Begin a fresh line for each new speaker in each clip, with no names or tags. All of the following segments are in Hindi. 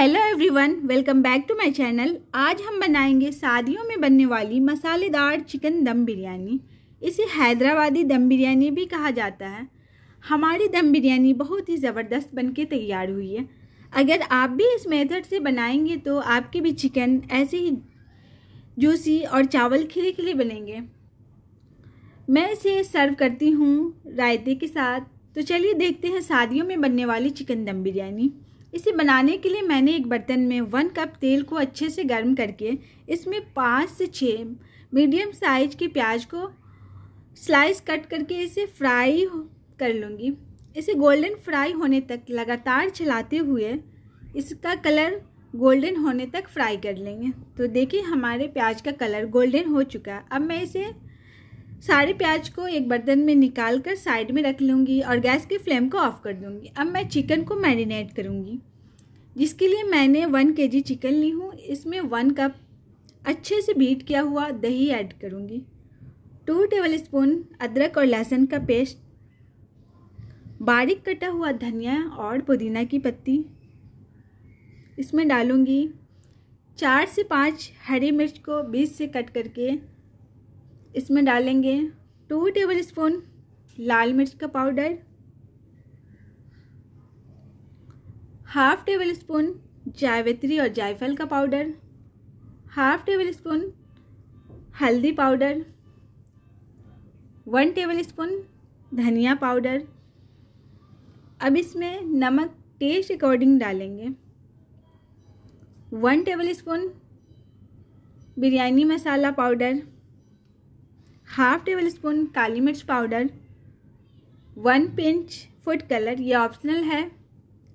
Hello everyone welcome back to my channel आज हम बनाएँगे शादियों में बनने वाली मसालेदार चिकन दम बिरयानी। इसे हैदराबादी दम बिरयानी भी कहा जाता है। हमारी दम बिरयानी बहुत ही ज़बरदस्त बनके तैयार हुई है। अगर आप भी इस मेथड से बनाएँगे तो आपके भी चिकन ऐसे ही जूसी और चावल खिले खिले बनेंगे। मैं इसे सर्व करती हूँ रायते के साथ। तो चलिए देखते हैं शादियों में बनने वाली चिकन दम बिरयानी। इसे बनाने के लिए मैंने एक बर्तन में वन कप तेल को अच्छे से गर्म करके इसमें पाँच से छः मीडियम साइज़ के प्याज को स्लाइस कट करके इसे फ्राई कर लूँगी। इसे गोल्डन फ्राई होने तक लगातार चलाते हुए इसका कलर गोल्डन होने तक फ्राई कर लेंगे। तो देखिए हमारे प्याज का कलर गोल्डन हो चुका है। अब मैं इसे सारे प्याज को एक बर्तन में निकाल कर साइड में रख लूँगी और गैस की फ्लेम को ऑफ़ कर दूँगी। अब मैं चिकन को मैरिनेट करूँगी, जिसके लिए मैंने वन के जी चिकन ली हूँ। इसमें वन कप अच्छे से बीट किया हुआ दही ऐड करूँगी, टू टेबल स्पून अदरक और लहसुन का पेस्ट, बारीक कटा हुआ धनिया और पुदीना की पत्ती। इसमें डालूँगी चार से पाँच हरी मिर्च को बीच से कट करके इसमें डालेंगे टू टेबल स्पून लाल मिर्च का पाउडर, हाफ़ टेबल स्पून जावित्री और जायफल का पाउडर, हाफ़ टेबल स्पून हल्दी पाउडर, वन टेबल स्पून धनिया पाउडर। अब इसमें नमक टेस्ट अकॉर्डिंग डालेंगे। One tablespoon biryani masala powder half tablespoon काली मिर्च powder, one pinch food colour, ये ऑप्शनल है।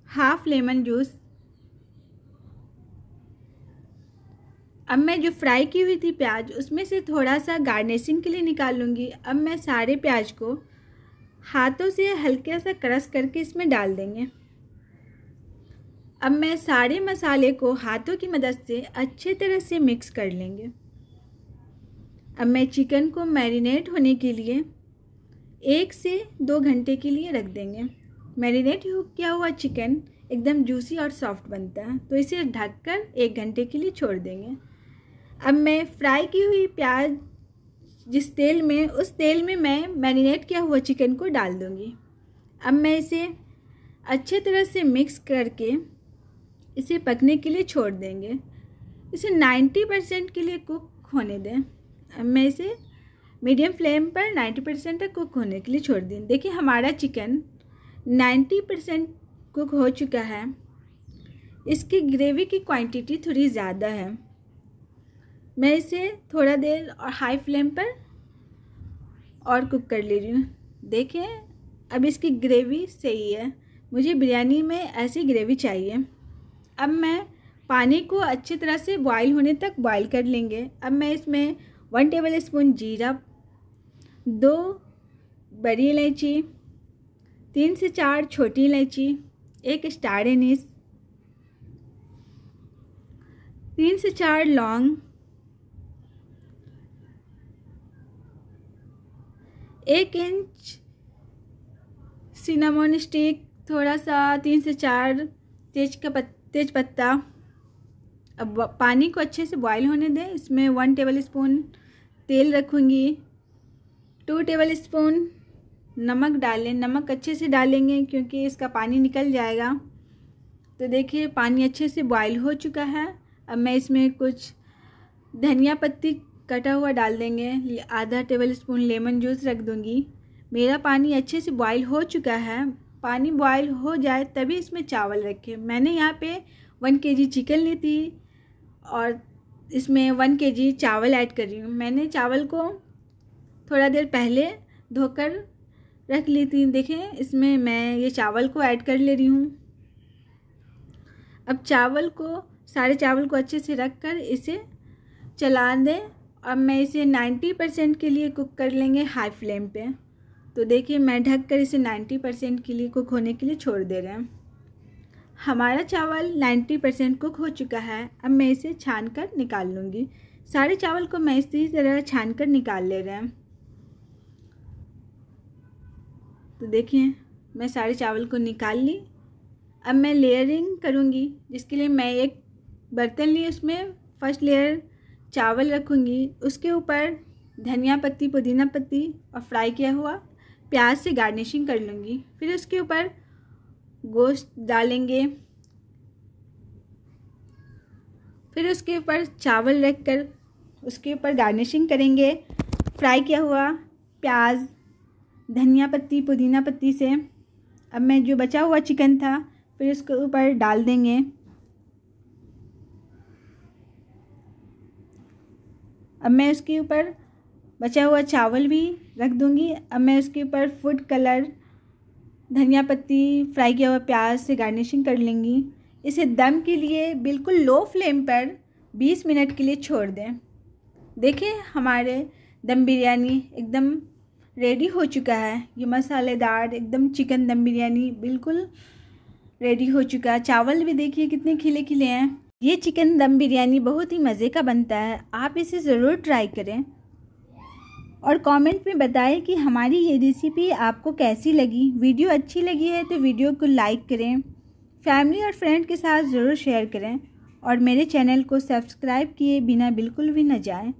Half lemon juice. अब मैं जो फ्राई की हुई थी प्याज, उसमें से थोड़ा सा गार्निशिंग के लिए निकाल लूँगी। अब मैं सारे प्याज को हाथों से हल्के सा क्रश करके इसमें डाल देंगे। अब मैं सारे मसाले को हाथों की मदद से अच्छे तरह से मिक्स कर लेंगे। अब मैं चिकन को मैरिनेट होने के लिए एक से दो घंटे के लिए रख देंगे। मैरिनेट किया हुआ चिकन? एकदम जूसी और सॉफ्ट बनता है तो इसे ढककर एक घंटे के लिए छोड़ देंगे। अब मैं फ्राई की हुई प्याज जिस तेल में, उस तेल में मैं मैरिनेट किया हुआ चिकन को डाल दूँगी। अब मैं इसे अच्छे तरह से मिक्स करके इसे पकने के लिए छोड़ देंगे। इसे 90 परसेंट के लिए कुक होने दें। अब मैं इसे मीडियम फ्लेम पर 90 परसेंट तक कुक होने के लिए छोड़ दी। देखिए, हमारा चिकन 90 परसेंट कुक हो चुका है। इसकी ग्रेवी की क्वांटिटी थोड़ी ज़्यादा है। मैं इसे थोड़ा देर और हाई फ्लेम पर और कुक कर ले रही हूँ। देखिए, अब इसकी ग्रेवी सही है। मुझे बिरयानी में ऐसी ग्रेवी चाहिए। अब मैं पानी को अच्छी तरह से बॉईल होने तक बॉईल कर लेंगे। अब मैं इसमें वन टेबल स्पून जीरा दो बड़ी इलायची तीन से चार छोटी इलायची एक स्टार एनिस तीन से चार लौंग एक इंच सिनामोन स्टिक थोड़ा सा तीन से चार तेज का पत, तेज पत्ता अब पानी को अच्छे से बॉईल होने दें। इसमें वन टेबल स्पून तेल रखूँगी। टू टेबल स्पून नमक डालें। नमक अच्छे से डालेंगे क्योंकि इसका पानी निकल जाएगा। तो देखिए, पानी अच्छे से बॉईल हो चुका है। अब मैं इसमें कुछ धनिया पत्ती कटा हुआ डाल देंगे। आधा टेबल स्पून लेमन जूस रख दूँगी। मेरा पानी अच्छे से बॉईल हो चुका है। पानी बॉईल हो जाए तभी इसमें चावल रखें। मैंने यहाँ पे वन के जी चिकन ली थी। और इसमें वन के जी चावल ऐड कर रही हूँ। मैंने चावल को थोड़ा देर पहले धोकर रख ली थी। देखें, इसमें मैं ये चावल को ऐड कर ले रही हूँ। अब चावल को, सारे चावल को अच्छे से रख कर इसे चला दें। अब मैं इसे 90 परसेंट के लिए कुक कर लेंगे हाई फ्लेम पे। तो देखिए, मैं ढक कर इसे 90 परसेंट के लिए कुक होने के लिए छोड़ दे रहे हैं। हमारा चावल 90 परसेंट कुक हो चुका है, अब मैं इसे छान कर निकाल लूँगी। सारे चावल को मैं इसी तरह छान कर निकाल ले रहे हैं। तो देखिए, मैं सारे चावल को निकाल ली। अब मैं लेयरिंग करूँगी, जिसके लिए मैं एक बर्तन ली, उसमें फ़र्स्ट लेयर चावल रखूँगी। उसके ऊपर धनिया पत्ती, पुदीना पत्ती और फ्राई किया हुआ प्याज से गार्निशिंग कर लूँगी। फिर उसके ऊपर गोश्त डालेंगे। फिर उसके ऊपर चावल रख कर उसके ऊपर गार्निशिंग करेंगे। फ्राई किया हुआ प्याज, धनिया पत्ती, पुदीना पत्ती से। अब मैं जो बचा हुआ चिकन था, फिर उसके ऊपर डाल देंगे। अब मैं उसके ऊपर बचा हुआ चावल भी रख दूँगी। अब मैं उसके ऊपर फ़ूड कलर धनिया पत्ती फ्राई किया हुआ प्याज से गार्निशिंग कर लेंगी। इसे दम के लिए बिल्कुल लो फ्लेम पर 20 मिनट के लिए छोड़ दें। देखें, हमारे दम बिरयानी एकदम रेडी हो चुका है। ये मसालेदार एकदम चिकन दम बिरयानी बिल्कुल रेडी हो चुका है। चावल भी देखिए कितने खिले खिले हैं। ये चिकन दम बिरयानी बहुत ही मज़े का बनता है। आप इसे ज़रूर ट्राई करें। और कमेंट में बताएँ कि हमारी ये रेसिपी आपको कैसी लगी। वीडियो अच्छी लगी है तो वीडियो को लाइक करें। फैमिली और फ्रेंड के साथ ज़रूर शेयर करें। और मेरे चैनल को सब्सक्राइब किए बिना बिल्कुल भी न जाएँ।